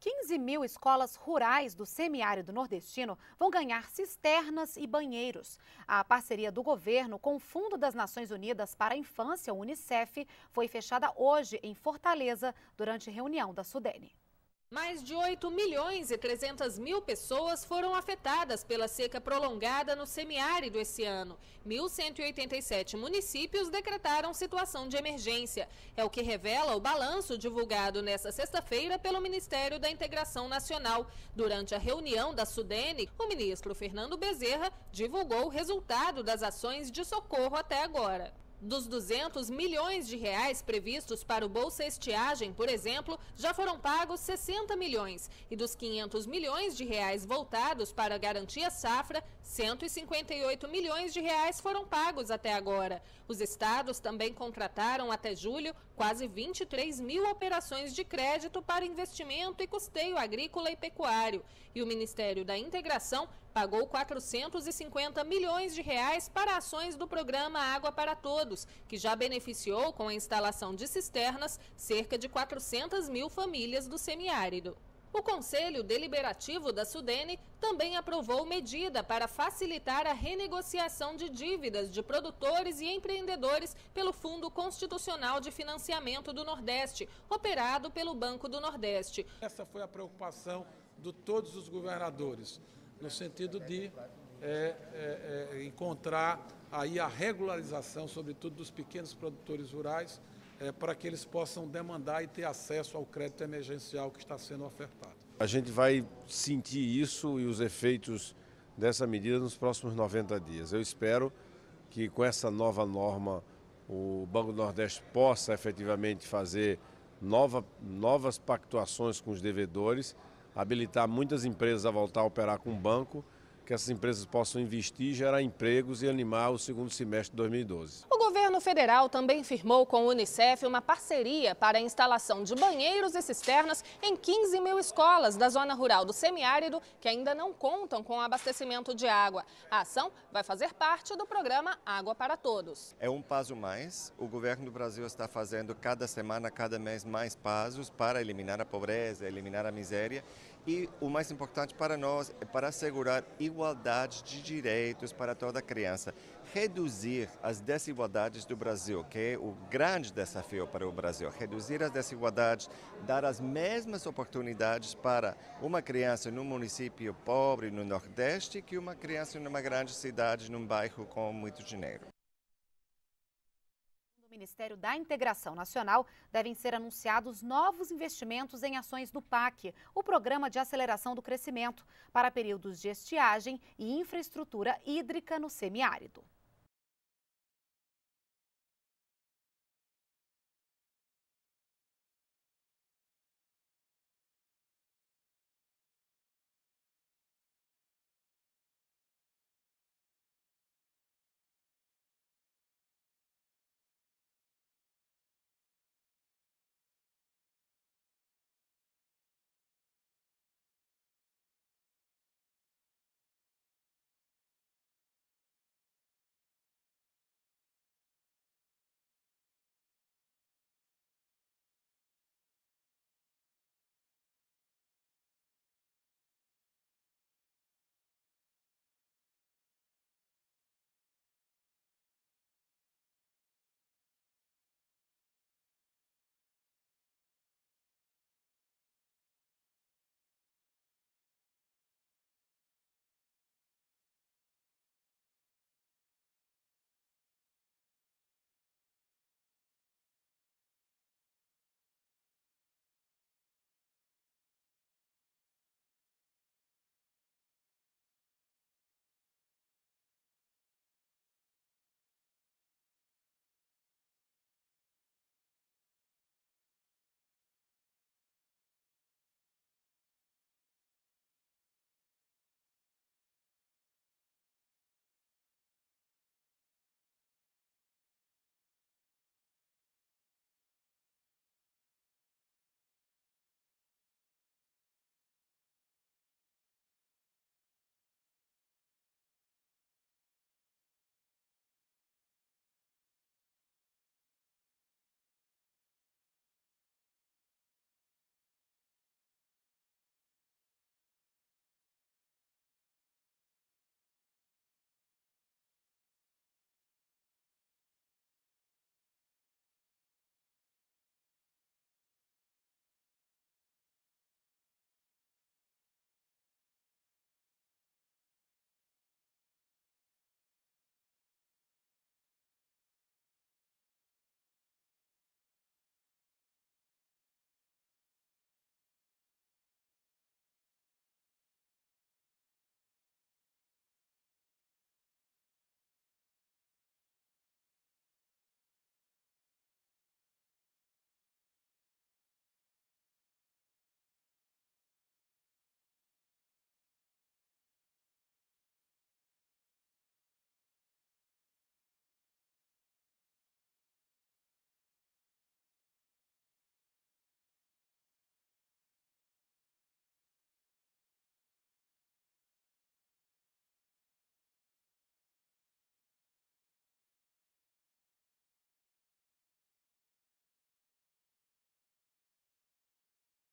15 mil escolas rurais do semiárido nordestino vão ganhar cisternas e banheiros. A parceria do governo com o Fundo das Nações Unidas para a Infância, o Unicef, foi fechada hoje em Fortaleza durante reunião da Sudene. Mais de 8 milhões e 300 mil pessoas foram afetadas pela seca prolongada no semiárido esse ano. 1.187 municípios decretaram situação de emergência. É o que revela o balanço divulgado nesta sexta-feira pelo Ministério da Integração Nacional. Durante a reunião da Sudene, o ministro Fernando Bezerra divulgou o resultado das ações de socorro até agora. Dos 200 milhões de reais previstos para o Bolsa Estiagem, por exemplo, já foram pagos 60 milhões. E dos 500 milhões de reais voltados para a garantia safra, 158 milhões de reais foram pagos até agora. Os estados também contrataram até julho quase 23 mil operações de crédito para investimento e custeio agrícola e pecuário. E o Ministério da Integração pagou 450 milhões de reais para ações do programa Água para Todos, que já beneficiou com a instalação de cisternas cerca de 400 mil famílias do semiárido. O Conselho Deliberativo da Sudene também aprovou medida para facilitar a renegociação de dívidas de produtores e empreendedores pelo Fundo Constitucional de Financiamento do Nordeste, operado pelo Banco do Nordeste. Essa foi a preocupação de todos os governadores no sentido de é, é, é, encontrar aí a regularização, sobretudo dos pequenos produtores rurais, é, para que eles possam demandar e ter acesso ao crédito emergencial que está sendo ofertado. A gente vai sentir isso e os efeitos dessa medida nos próximos 90 dias. Eu espero que com essa nova norma o Banco do Nordeste possa efetivamente fazer nova, novas pactuações com os devedores habilitar muitas empresas a voltar a operar com o banco, que essas empresas possam investir, gerar empregos e animar o segundo semestre de 2012. Governo federal também firmou com o Unicef uma parceria para a instalação de banheiros e cisternas em 15 mil escolas da zona rural do semiárido que ainda não contam com abastecimento de água. A ação vai fazer parte do programa Água para Todos. É um passo mais. O governo do Brasil está fazendo cada semana, cada mês mais passos para eliminar a pobreza, eliminar a miséria e o mais importante para nós é para assegurar igualdade de direitos para toda criança, reduzir as desigualdades do Brasil, que é o grande desafio para o Brasil, reduzir as desigualdades, dar as mesmas oportunidades para uma criança num município pobre no Nordeste que uma criança numa grande cidade, num bairro com muito dinheiro. Ministério da Integração Nacional, devem ser anunciados novos investimentos em ações do PAC, o Programa de Aceleração do Crescimento, para períodos de estiagem e infraestrutura hídrica no semiárido.